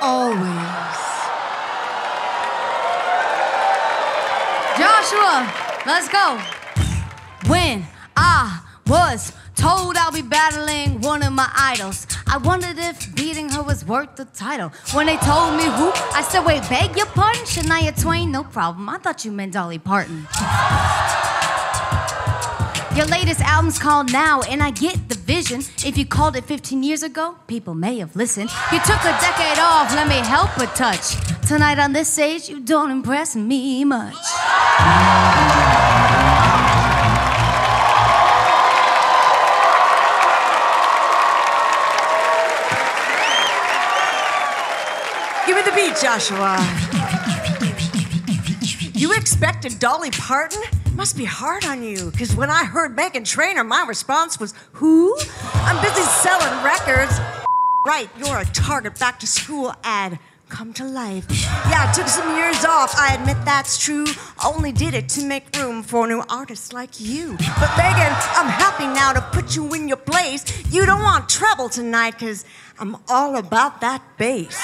always. Joshua, let's go. When I was told I'll be battling one of my idols, I wondered if beating her was worth the title. When they told me who, I said, wait, beg your pardon? Shania Twain, no problem. I thought you meant Dolly Parton. Your latest album's called Now, and I get the vision. If you called it 15 years ago, people may have listened. You took a decade off, let me help but touch. Tonight on this stage, you don't impress me much. Give me the beat, Joshua. You expected Dolly Parton? Must be hard on you, because when I heard Meghan Trainor, my response was, Who? I'm busy selling records. Right, you're a Target back to school ad come to life. Yeah, I took some years off, I admit that's true. Only did it to make room for new artists like you. But Meghan, I'm happy now to put you in your place. You don't want trouble tonight, because I'm all about that bass.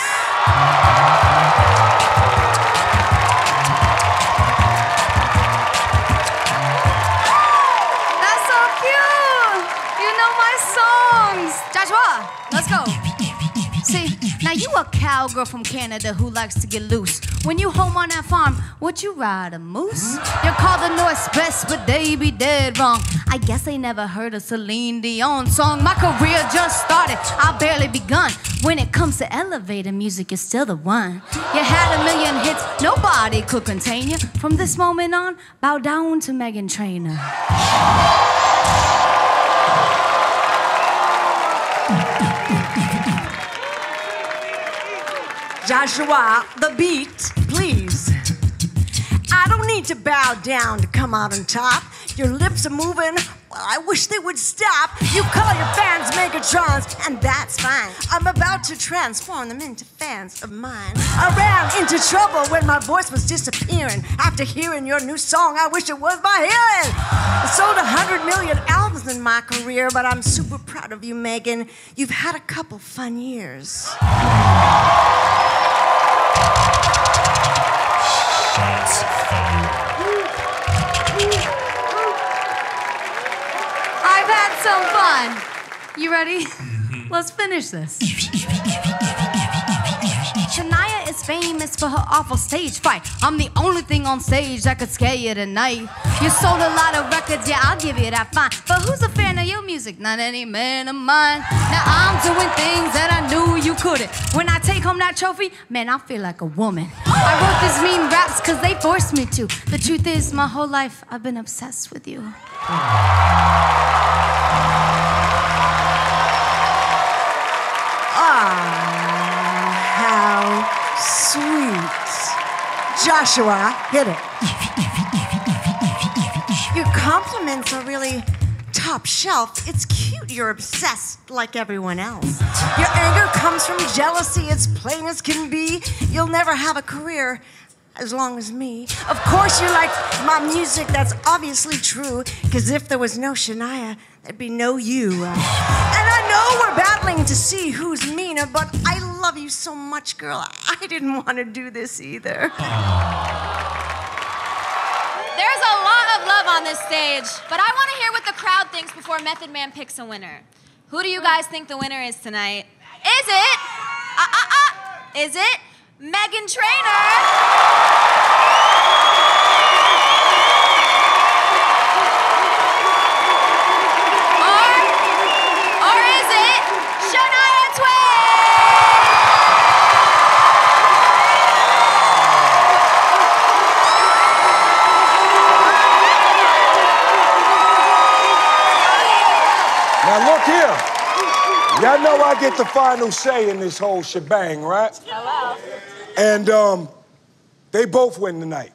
See, now you a cowgirl from Canada who likes to get loose. When you home on that farm, would you ride a moose? You're called the North's best, but they be dead wrong. I guess they never heard a Celine Dion song. My career just started, I barely begun. When it comes to elevator music, you're still the one. You had a million hits, nobody could contain you. From this moment on, bow down to Meghan Trainor. Joshua, the beat, please. I don't need to bow down to come out on top. Your lips are moving. Well, I wish they would stop. You call your fans Megatrons, and that's fine. I'm about to transform them into fans of mine. I ran into trouble when my voice was disappearing. After hearing your new song, I wish it was my hearing. I sold a hundred million albums in my career, but I'm super proud of you, Meghan. You've had a couple fun years. I've had some fun. You ready? Mm-hmm. Let's finish this. Shania is famous for her awful stage fright. I'm the only thing on stage that could scare you tonight. You sold a lot of records, yeah, I'll give you that fine. But who's a fan of your music? Not any man of mine. Now I'm doing things knew. When I take home that trophy, man, I feel like a woman. I wrote these mean raps because they forced me to. The truth is, my whole life I've been obsessed with you. Ah, how sweet. Joshua, hit it. Your compliments are really top shelf. It's cute you're obsessed like everyone else. Your anger comes from jealousy, it's plain as can be. You'll never have a career as long as me. Of course, you like my music, that's obviously true, because if there was no Shania, there'd be no you. And I know we're battling to see who's meaner, but I love you so much, girl. I didn't want to do this either. Love on this stage, but I want to hear what the crowd thinks before Method Man picks a winner. Who do you guys think the winner is tonight? Is it? Uh, uh, uh, is it Meghan Trainor? Y'all know I get the final say in this whole shebang, right? Hello. And um, they both win tonight.